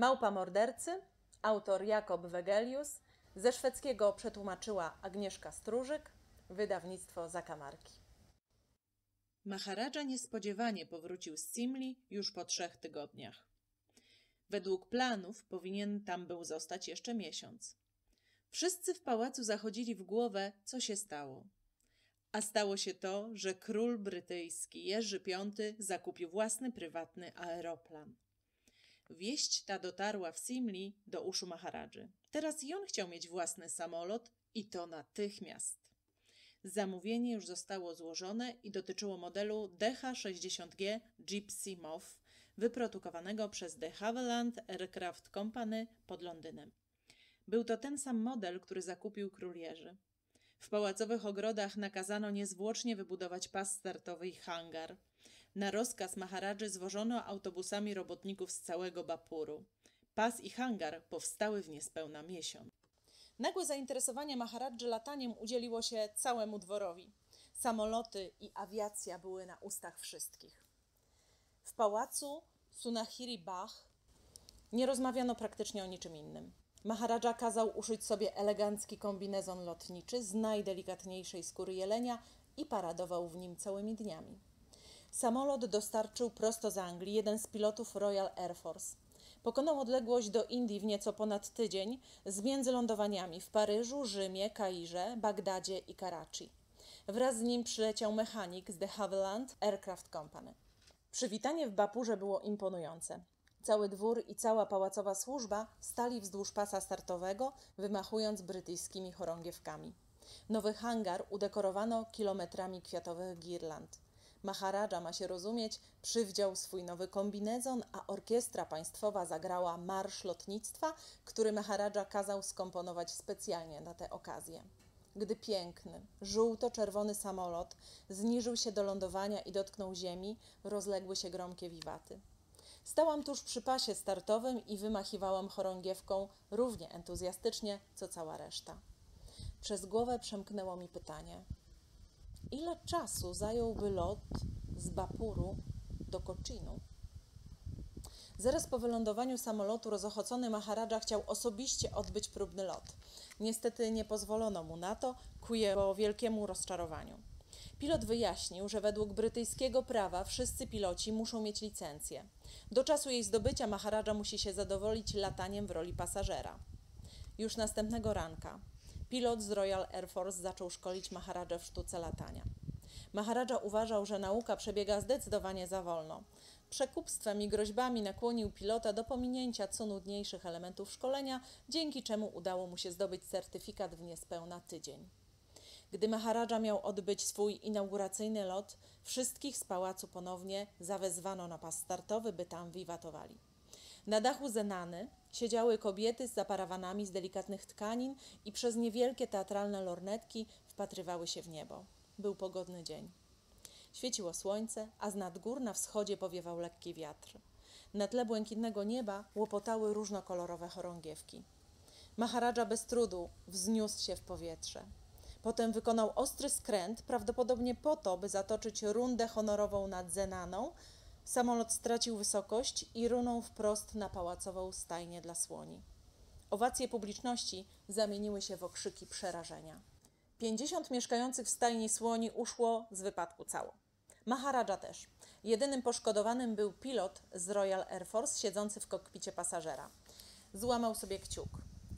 Małpa mordercy, autor Jakob Wegelius, ze szwedzkiego przetłumaczyła Agnieszka Stróżyk, wydawnictwo Zakamarki. Maharadża niespodziewanie powrócił z Simli już po trzech tygodniach. Według planów powinien tam był zostać jeszcze miesiąc. Wszyscy w pałacu zachodzili w głowę, co się stało. A stało się to, że król brytyjski Jerzy V zakupił własny prywatny aeroplan. Wieść ta dotarła w Simli do uszu Maharadży. Teraz i on chciał mieć własny samolot i to natychmiast. Zamówienie już zostało złożone i dotyczyło modelu DH-60G Gypsy Moth, wyprodukowanego przez de Havilland Aircraft Company pod Londynem. Był to ten sam model, który zakupił król Jerzy. W pałacowych ogrodach nakazano niezwłocznie wybudować pas startowy i hangar. Na rozkaz Maharadży zwożono autobusami robotników z całego Bapuru. Pas i hangar powstały w niespełna miesiąc. Nagłe zainteresowanie Maharadży lataniem udzieliło się całemu dworowi. Samoloty i awiacja były na ustach wszystkich. W pałacu Sunahiri Bach nie rozmawiano praktycznie o niczym innym. Maharadża kazał uszyć sobie elegancki kombinezon lotniczy z najdelikatniejszej skóry jelenia i paradował w nim całymi dniami. Samolot dostarczył prosto z Anglii jeden z pilotów Royal Air Force. Pokonał odległość do Indii w nieco ponad tydzień z międzylądowaniami w Paryżu, Rzymie, Kairze, Bagdadzie i Karachi. Wraz z nim przyleciał mechanik z de Havilland Aircraft Company. Przywitanie w Bapurze było imponujące. Cały dwór i cała pałacowa służba stali wzdłuż pasa startowego, wymachując brytyjskimi chorągiewkami. Nowy hangar udekorowano kilometrami kwiatowych girland. Maharadża, ma się rozumieć, przywdział swój nowy kombinezon, a orkiestra państwowa zagrała marsz lotnictwa, który Maharadża kazał skomponować specjalnie na tę okazję. Gdy piękny, żółto-czerwony samolot zniżył się do lądowania i dotknął ziemi, rozległy się gromkie wiwaty. Stałam tuż przy pasie startowym i wymachiwałam chorągiewką równie entuzjastycznie, co cała reszta. Przez głowę przemknęło mi pytanie: ile czasu zająłby lot z Bapuru do Koczinu? Zaraz po wylądowaniu samolotu rozochocony Maharadża chciał osobiście odbyć próbny lot. Niestety nie pozwolono mu na to, ku jego wielkiemu rozczarowaniu. Pilot wyjaśnił, że według brytyjskiego prawa wszyscy piloci muszą mieć licencję. Do czasu jej zdobycia Maharadża musi się zadowolić lataniem w roli pasażera. Już następnego ranka pilot z Royal Air Force zaczął szkolić Maharadżę w sztuce latania. Maharadża uważał, że nauka przebiega zdecydowanie za wolno. Przekupstwem i groźbami nakłonił pilota do pominięcia co nudniejszych elementów szkolenia, dzięki czemu udało mu się zdobyć certyfikat w niespełna tydzień. Gdy Maharadża miał odbyć swój inauguracyjny lot, wszystkich z pałacu ponownie zawezwano na pas startowy, by tam wiwatowali. Na dachu Zenany siedziały kobiety z zaparawanami z delikatnych tkanin i przez niewielkie teatralne lornetki wpatrywały się w niebo. Był pogodny dzień. Świeciło słońce, a z nad gór na wschodzie powiewał lekki wiatr. Na tle błękitnego nieba łopotały różnokolorowe chorągiewki. Maharadża bez trudu wzniósł się w powietrze. Potem wykonał ostry skręt, prawdopodobnie po to, by zatoczyć rundę honorową nad Zenaną. Samolot stracił wysokość i runął wprost na pałacową stajnię dla słoni. Owacje publiczności zamieniły się w okrzyki przerażenia. Pięćdziesiąt mieszkających w stajni słoni uszło z wypadku cało. Maharadża też. Jedynym poszkodowanym był pilot z Royal Air Force siedzący w kokpicie pasażera. Złamał sobie kciuk.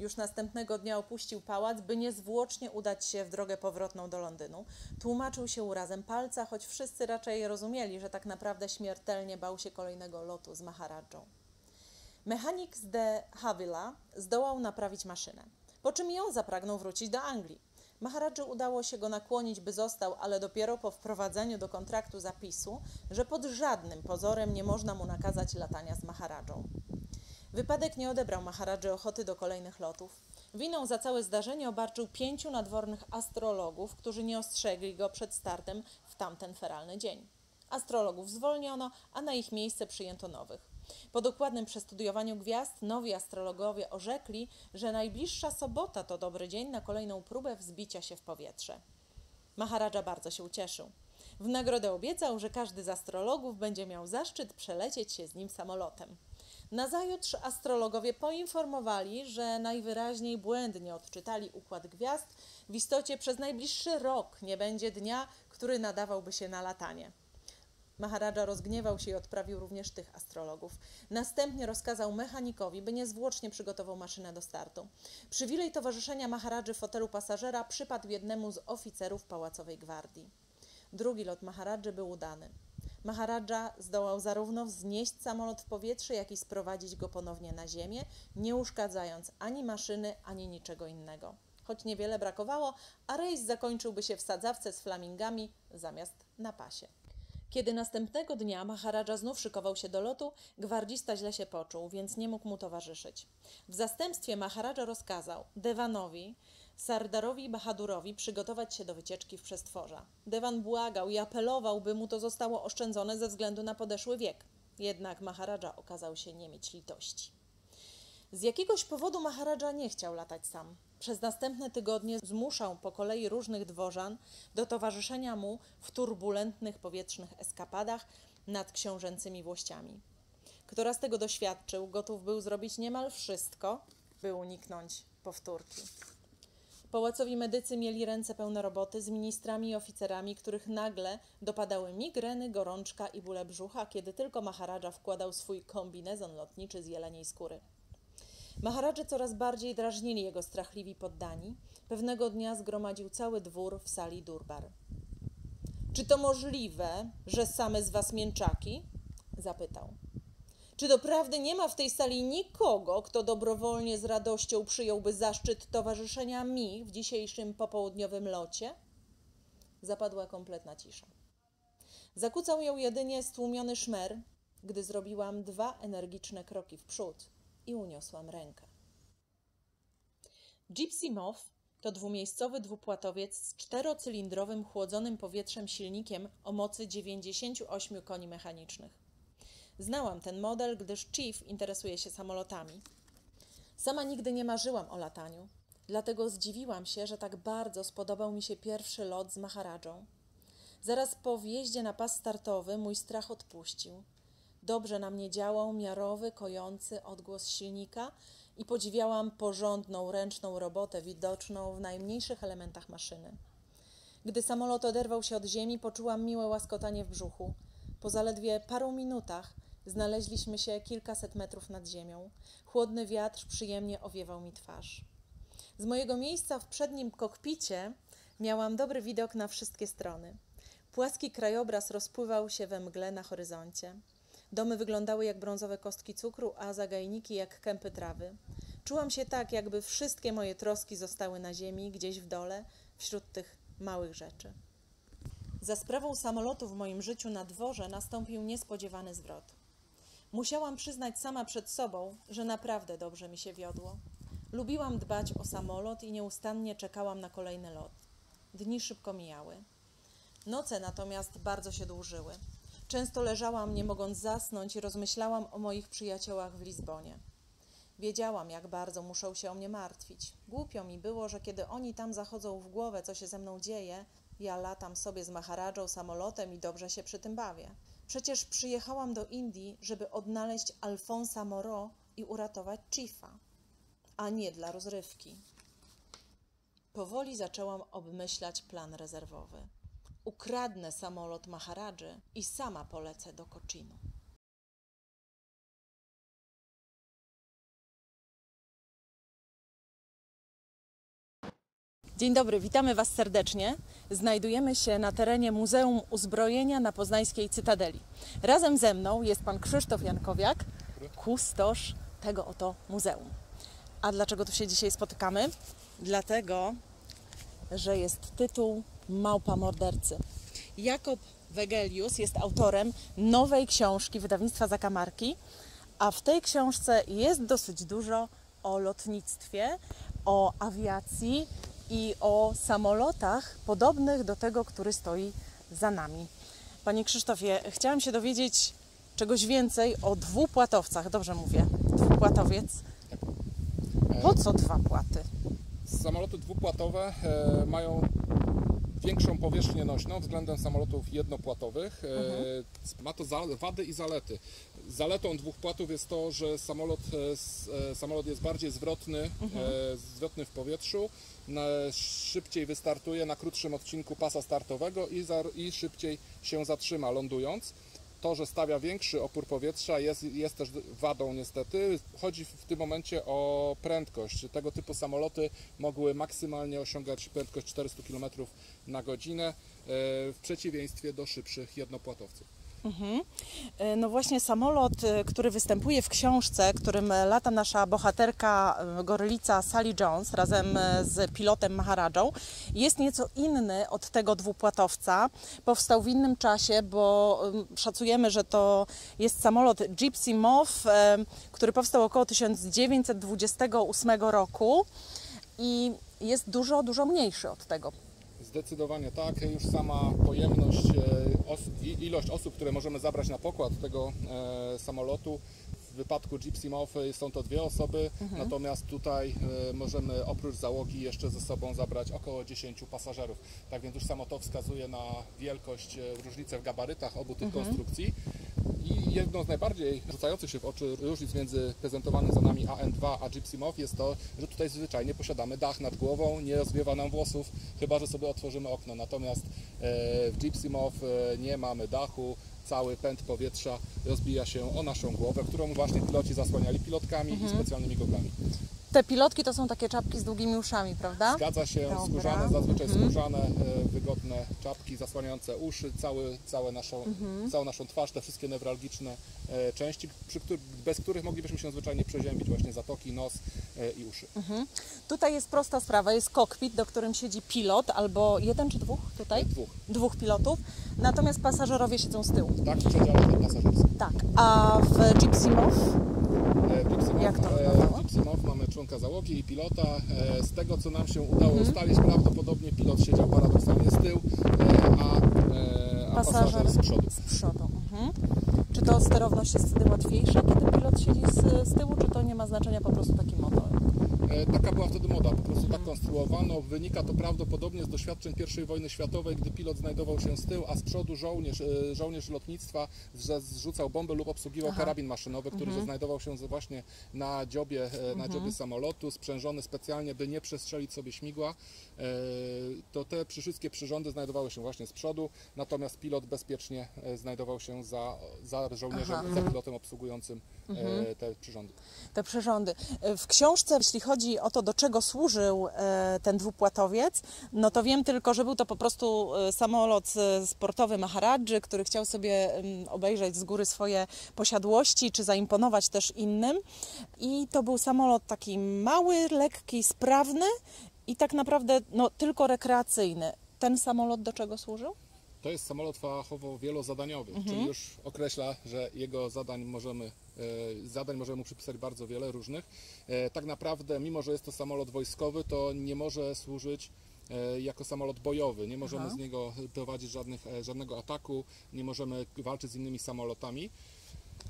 Już następnego dnia opuścił pałac, by niezwłocznie udać się w drogę powrotną do Londynu. Tłumaczył się urazem palca, choć wszyscy raczej rozumieli, że tak naprawdę śmiertelnie bał się kolejnego lotu z Maharadżą. Mechanik z de Havila zdołał naprawić maszynę, po czym on zapragnął wrócić do Anglii. Maharadży udało się go nakłonić, by został, ale dopiero po wprowadzeniu do kontraktu zapisu, że pod żadnym pozorem nie można mu nakazać latania z Maharadżą. Wypadek nie odebrał Maharadży ochoty do kolejnych lotów. Winą za całe zdarzenie obarczył pięciu nadwornych astrologów, którzy nie ostrzegli go przed startem w tamten feralny dzień. Astrologów zwolniono, a na ich miejsce przyjęto nowych. Po dokładnym przestudiowaniu gwiazd nowi astrologowie orzekli, że najbliższa sobota to dobry dzień na kolejną próbę wzbicia się w powietrze. Maharadża bardzo się ucieszył. W nagrodę obiecał, że każdy z astrologów będzie miał zaszczyt przelecieć się z nim samolotem. Nazajutrz astrologowie poinformowali, że najwyraźniej błędnie odczytali układ gwiazd. W istocie przez najbliższy rok nie będzie dnia, który nadawałby się na latanie. Maharadża rozgniewał się i odprawił również tych astrologów. Następnie rozkazał mechanikowi, by niezwłocznie przygotował maszynę do startu. Przywilej towarzyszenia Maharadży w fotelu pasażera przypadł jednemu z oficerów pałacowej gwardii. Drugi lot Maharadży był udany. Maharadża zdołał zarówno wznieść samolot w powietrze, jak i sprowadzić go ponownie na ziemię, nie uszkadzając ani maszyny, ani niczego innego. Choć niewiele brakowało, a rejs zakończyłby się w sadzawce z flamingami zamiast na pasie. Kiedy następnego dnia Maharadża znów szykował się do lotu, gwardzista źle się poczuł, więc nie mógł mu towarzyszyć. W zastępstwie Maharadża rozkazał Devanowi, Sardarowi Bahadurowi przygotować się do wycieczki w przestworza. Dewan błagał i apelował, by mu to zostało oszczędzone ze względu na podeszły wiek. Jednak Maharadża okazał się nie mieć litości. Z jakiegoś powodu Maharadża nie chciał latać sam. Przez następne tygodnie zmuszał po kolei różnych dworzan do towarzyszenia mu w turbulentnych powietrznych eskapadach nad książęcymi włościami. Kto raz tego doświadczył, gotów był zrobić niemal wszystko, by uniknąć powtórki. Pałacowi medycy mieli ręce pełne roboty z ministrami i oficerami, których nagle dopadały migreny, gorączka i bóle brzucha, kiedy tylko Maharadża wkładał swój kombinezon lotniczy z jeleniej skóry. Maharadży coraz bardziej drażnili jego strachliwi poddani. Pewnego dnia zgromadził cały dwór w sali Durbar. Czy to możliwe, że same z was mięczaki? zapytał. Czy doprawdy nie ma w tej sali nikogo, kto dobrowolnie z radością przyjąłby zaszczyt towarzyszenia mi w dzisiejszym popołudniowym locie? Zapadła kompletna cisza. Zakłócał ją jedynie stłumiony szmer, gdy zrobiłam dwa energiczne kroki w przód i uniosłam rękę. Gypsy Moth to dwumiejscowy dwupłatowiec z czterocylindrowym chłodzonym powietrzem silnikiem o mocy 98 koni mechanicznych. Znałam ten model, gdyż Chief interesuje się samolotami. Sama nigdy nie marzyłam o lataniu, dlatego zdziwiłam się, że tak bardzo spodobał mi się pierwszy lot z Maharadżą. Zaraz po wjeździe na pas startowy mój strach odpuścił. Dobrze na mnie działał miarowy, kojący odgłos silnika i podziwiałam porządną, ręczną robotę widoczną w najmniejszych elementach maszyny. Gdy samolot oderwał się od ziemi, poczułam miłe łaskotanie w brzuchu. Po zaledwie paru minutach znaleźliśmy się kilkaset metrów nad ziemią. Chłodny wiatr przyjemnie owiewał mi twarz. Z mojego miejsca w przednim kokpicie miałam dobry widok na wszystkie strony. Płaski krajobraz rozpływał się we mgle na horyzoncie. Domy wyglądały jak brązowe kostki cukru, a zagajniki jak kępy trawy. Czułam się tak, jakby wszystkie moje troski zostały na ziemi, gdzieś w dole, wśród tych małych rzeczy. Za sprawą samolotu w moim życiu na dworze nastąpił niespodziewany zwrot. Musiałam przyznać sama przed sobą, że naprawdę dobrze mi się wiodło. Lubiłam dbać o samolot i nieustannie czekałam na kolejny lot. Dni szybko mijały. Noce natomiast bardzo się dłużyły. Często leżałam, nie mogąc zasnąć, i rozmyślałam o moich przyjaciołach w Lizbonie. Wiedziałam, jak bardzo muszą się o mnie martwić. Głupio mi było, że kiedy oni tam zachodzą w głowę, co się ze mną dzieje, ja latam sobie z Maharadżą samolotem i dobrze się przy tym bawię. Przecież przyjechałam do Indii, żeby odnaleźć Alfonsa Moreau i uratować Chiefa, a nie dla rozrywki. Powoli zaczęłam obmyślać plan rezerwowy ukradnę samolot Maharadży i sama polecę do Koczinu. Dzień dobry, witamy Was serdecznie. Znajdujemy się na terenie Muzeum Uzbrojenia na Poznańskiej Cytadeli. Razem ze mną jest Pan Krzysztof Jankowiak, kustosz tego oto muzeum. A dlaczego tu się dzisiaj spotykamy? Dlatego, że jest tytuł Małpa Mordercy. Jakob Wegelius jest autorem nowej książki wydawnictwa Zakamarki, a w tej książce jest dosyć dużo o lotnictwie, o awiacji i o samolotach podobnych do tego, który stoi za nami. Panie Krzysztofie, chciałam się dowiedzieć czegoś więcej o dwupłatowcach. Dobrze mówię, dwupłatowiec. Po co dwa płaty? Samoloty dwupłatowe e, mają większą powierzchnię nośną względem samolotów jednopłatowych. E, Ma to wady i zalety. Zaletą dwóch płatów jest to, że samolot, e, e, samolot jest bardziej zwrotny, e, zwrotny w powietrzu, szybciej wystartuje na krótszym odcinku pasa startowego i, za, i szybciej się zatrzyma lądując. To, że stawia większy opór powietrza jest, jest też wadą niestety. Chodzi w tym momencie o prędkość. Tego typu samoloty mogły maksymalnie osiągać prędkość 400 km na godzinę e, w przeciwieństwie do szybszych jednopłatowców. E, No właśnie samolot, e, który występuje w książce, którym lata nasza bohaterka e, gorylica Sally Jones razem z pilotem Maharadżą, jest nieco inny od tego dwupłatowca. Powstał w innym czasie, bo em, szacujemy, że to jest samolot Gypsy Moth, który powstał około 1928 roku i jest dużo, dużo mniejszy od tego. Zdecydowanie tak. Już sama pojemność, e, i- ilość osób, które możemy zabrać na pokład tego e, samolotu. W wypadku Gypsy Moth e, są to dwie osoby, natomiast tutaj możemy oprócz załogi jeszcze ze sobą zabrać około 10 pasażerów. Tak więc już samo to wskazuje na wielkość, różnicę w gabarytach obu tych konstrukcji. I jedną z najbardziej rzucających się w oczy różnic między prezentowanym za nami AN2 a Gypsy Moth jest to, że tutaj zwyczajnie posiadamy dach nad głową, nie rozwiewa nam włosów, chyba że sobie otworzymy okno. Natomiast e, w Gypsy Moth e, nie mamy dachu, cały pęd powietrza rozbija się o naszą głowę, którą właśnie piloci zasłaniali pilotkami i specjalnymi goglami. Te pilotki to są takie czapki z długimi uszami, prawda? Zgadza się, Dobra. skórzane, zazwyczaj skórzane, e, wygodne czapki zasłaniające uszy, cały, całe naszą, całą naszą twarz, te wszystkie newralgiczne e, części, przy bez których moglibyśmy się zwyczajnie przeziębić, właśnie zatoki, nos e, i uszy. Tutaj jest prosta sprawa, jest kokpit, do którym siedzi pilot, albo jeden czy dwóch tutaj? Dwóch. Dwóch pilotów, natomiast pasażerowie siedzą z tyłu. Tak, w przedziale pasażerskim. Tak, a w Gypsy Moth E, w Gypsy Jak to e, wyglądało? w Gypsy Moth mamy członka załogi i pilota. E, Z tego, co nam się udało Mhm. ustalić, prawdopodobnie pilot siedział paradoksalnie z tyłu, e, a, a pasażer z przodu. Z przodu. Mhm. Czy to sterowność jest wtedy łatwiejsza, kiedy pilot siedzi z, z tyłu, czy to nie ma znaczenia, po prostu taki motor? E, Taka była wtedy moda, po prostu tak konstruowano. Wynika to prawdopodobnie z doświadczeń I wojny światowej, gdy pilot znajdował się z tyłu, a z przodu żołnierz, e, żołnierz lotnictwa zrzucał bombę lub obsługiwał Aha. karabin maszynowy, który znajdował się właśnie na dziobie, e, na dziobie samolotu, sprzężony specjalnie, by nie przestrzelić sobie śmigła. To te wszystkie przyrządy znajdowały się właśnie z przodu, natomiast pilot bezpiecznie znajdował się za, za żołnierzem, Aha. za pilotem obsługującym e, te przyrządy. te przyrządy. W książce, jeśli chodzi o to, do czego służył e, ten dwupłatowiec, no to wiem tylko, że był to po prostu e, samolot e, sportowy Maharadży, który chciał sobie em, obejrzeć z góry swoje posiadłości, czy zaimponować też innym. I to był samolot taki mały, lekki, sprawny i tak naprawdę no, tylko rekreacyjny. Ten samolot do czego służył? To jest samolot fachowo wielozadaniowy, Mhm. czyli już określa, że jego zadań możemy, e, zadań możemy mu przypisać bardzo wiele różnych. E, Tak naprawdę, mimo że jest to samolot wojskowy, to nie może służyć e, jako samolot bojowy. Nie możemy Aha. z niego prowadzić żadnych, żadnego ataku, nie możemy walczyć z innymi samolotami.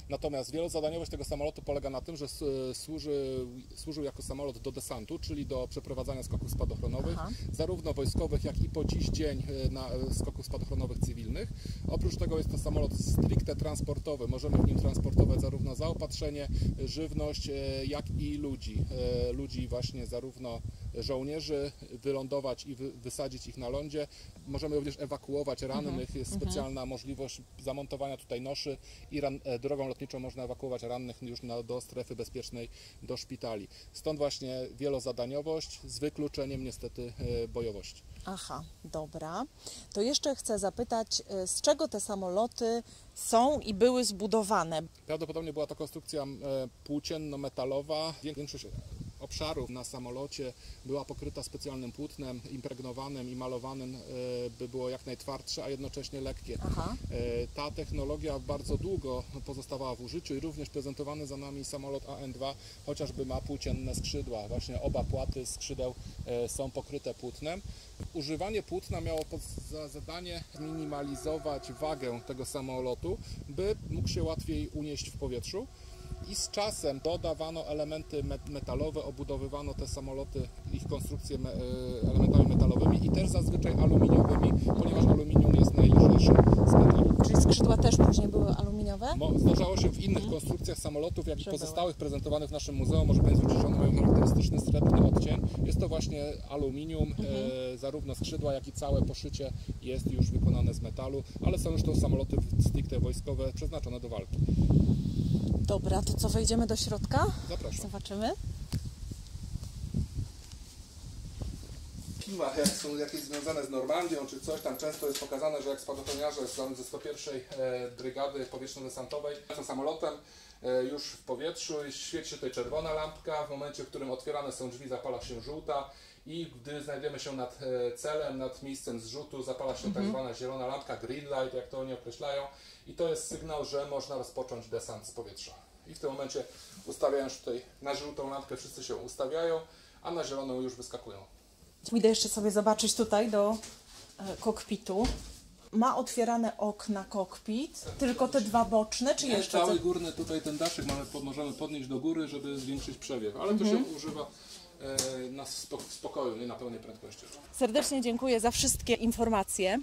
Natomiast wielozadaniowość tego samolotu polega na tym, że s- służy, służył jako samolot do desantu, czyli do przeprowadzania skoków spadochronowych, Aha. zarówno wojskowych, jak i po dziś dzień e, na e, skoków spadochronowych cywilnych. Oprócz tego jest to samolot stricte transportowy. Możemy w nim transportować zarówno zaopatrzenie, żywność, e, jak i ludzi. E, Ludzi właśnie zarówno żołnierzy, wylądować i wy- wysadzić ich na lądzie. Możemy również ewakuować rannych. Jest specjalna możliwość zamontowania tutaj noszy i ran, e, drogą lotniczą można ewakuować rannych już na, do strefy bezpiecznej, do szpitali. Stąd właśnie wielozadaniowość z wykluczeniem niestety e, bojowości. Aha, dobra. To jeszcze chcę zapytać, e, z czego te samoloty są i były zbudowane? Prawdopodobnie była to konstrukcja płócienno-metalowa. Większość obszarów na samolocie była pokryta specjalnym płótnem impregnowanym i malowanym, e, by było jak najtwardsze, a jednocześnie lekkie. Aha. E, Ta technologia bardzo długo pozostawała w użyciu i również prezentowany za nami samolot AN2 chociażby ma płócienne skrzydła. Właśnie oba płaty skrzydeł e, są pokryte płótnem. Używanie płótna miało za zadanie minimalizować wagę tego samolotu, by mógł się łatwiej unieść w powietrzu. I z czasem dodawano elementy met- metalowe, obudowywano te samoloty, ich konstrukcje e, elementami metalowymi i też zazwyczaj aluminiowymi, ponieważ aluminium jest najlżejszym z metali. Czyli skrzydła też później były aluminiowe? Mo- Zdarzało się w innych konstrukcjach samolotów, jak i pozostałych prezentowanych w naszym muzeum. Może Państwo zwrócić, że one mają charakterystyczny srebrny odcień. Jest to właśnie aluminium, e, zarówno skrzydła, jak i całe poszycie jest już wykonane z metalu, ale są już to samoloty stricte wojskowe przeznaczone do walki. Dobra, to co, wejdziemy do środka? Zapraszam. Zobaczymy. W filmach, jak są jakieś związane z Normandią czy coś, tam często jest pokazane, że jak spadochroniarze z- ze 101 e, Brygady Powietrzno-Desantowej lecą samolotem e, już w powietrzu świeci się tutaj czerwona lampka, w momencie, w którym otwierane są drzwi zapala się żółta i gdy znajdziemy się nad e, celem, nad miejscem zrzutu zapala się tak zwana zielona lampka, green light, jak to oni określają i to jest sygnał, że można rozpocząć desant z powietrza. I w tym momencie ustawiając tutaj na żółtą lampkę wszyscy się ustawiają, a na zieloną już wyskakują. Idę jeszcze sobie zobaczyć tutaj do e, kokpitu. Ma otwierane okna kokpit, tylko te dwa boczne, czy jeszcze Cały górny tutaj ten daszek mamy, możemy podnieść do góry, żeby zwiększyć przewiew, ale to się używa e, na spo- w spokoju, nie na pełnej prędkości. Serdecznie dziękuję za wszystkie informacje.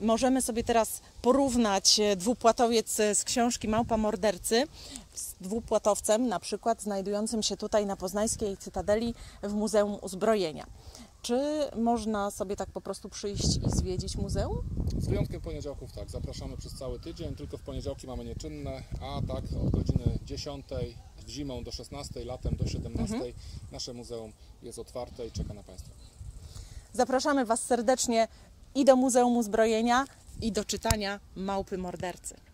Możemy sobie teraz porównać e, dwupłatowiec e, z książki Małpa Mordercy z dwupłatowcem, na przykład znajdującym się tutaj na Poznańskiej Cytadeli w Muzeum Uzbrojenia. Czy można sobie tak po prostu przyjść i zwiedzić muzeum? Z wyjątkiem poniedziałków tak, zapraszamy przez cały tydzień, tylko w poniedziałki mamy nieczynne, a tak od godziny 10, zimą do 16, latem do 17 nasze muzeum jest otwarte i czeka na Państwa. Zapraszamy Was serdecznie i do Muzeum Uzbrojenia, i do czytania Małpy Mordercy.